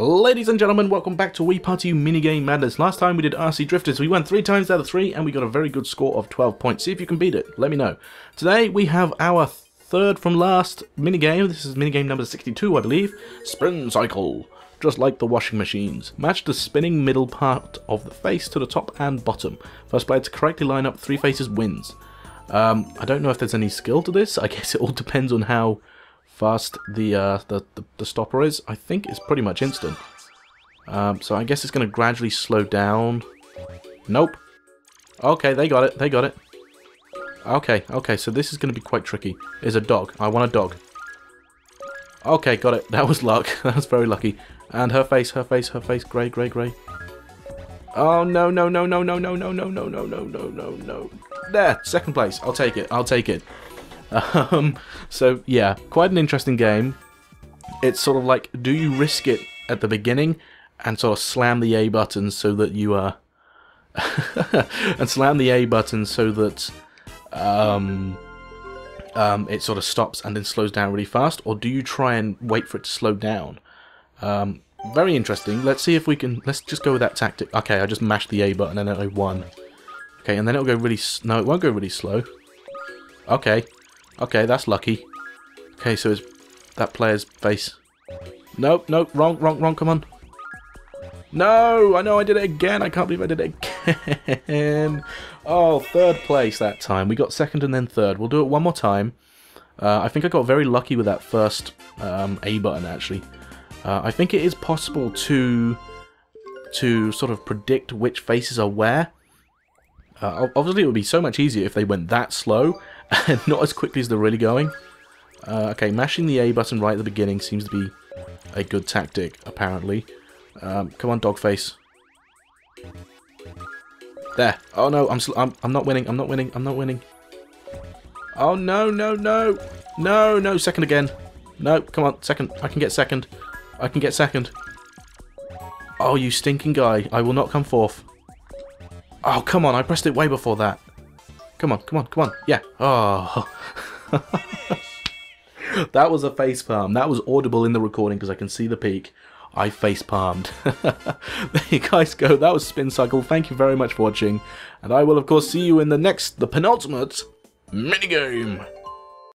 Ladies and gentlemen, welcome back to Wii Party Minigame Madness. Last time we did RC Drifters, we won three times out of three, and we got a very good score of 12 points. See if you can beat it, let me know. Today we have our third from last minigame, this is minigame number 62 I believe, Spin Cycle. Just like the washing machines. Match the spinning middle part of the face to the top and bottom. First player to correctly line up three faces wins. Um, I don't know if there's any skill to this, I guess it all depends on how fast the, uh, the, the, the, stopper is. I think it's pretty much instant. Um, so I guess it's going to gradually slow down. Nope. Okay, they got it. They got it. Okay, okay, so this is going to be quite tricky. Is a dog. I want a dog. Okay, got it. That was luck. that was very lucky. And her face, her face, her face. Grey, grey, grey. Oh, no, no, no, no, no, no, no, no, no, no, no, no, no, no. There, second place. I'll take it. I'll take it. Um, so yeah, quite an interesting game. It's sort of like, do you risk it at the beginning and sort of slam the A button so that you are, and slam the A button so that um, um, it sort of stops and then slows down really fast, or do you try and wait for it to slow down? Um, very interesting. Let's see if we can. Let's just go with that tactic. Okay, I just mashed the A button and then I won. Okay, and then it'll go really. No, it won't go really slow. Okay, Okay, that's lucky. Okay, so it's that player's face. Nope, nope, wrong, wrong, wrong, come on. No, I know I did it again. I can't believe I did it again. oh, third place that time. We got second and then third. We'll do it one more time. Uh, I think I got very lucky with that first um, A button, actually. Uh, I think it is possible to to sort of predict which faces are where. Uh, obviously, it would be so much easier if they went that slow not as quickly as they're really going. Uh, okay, mashing the A button right at the beginning seems to be a good tactic, apparently. Um, come on, dogface. There. Oh no, I'm, I'm I'm not winning. I'm not winning. I'm not winning. Oh no, no, no, no, no! Second again. No, come on, second. I can get second. I can get second. Oh, you stinking guy! I will not come fourth. Oh, come on! I pressed it way before that. Come on, come on, come on. Yeah. Oh. that was a face palm. That was audible in the recording because I can see the peak. I face palmed. there you guys go. That was Spin Cycle. Thank you very much for watching. And I will, of course, see you in the next, the penultimate minigame.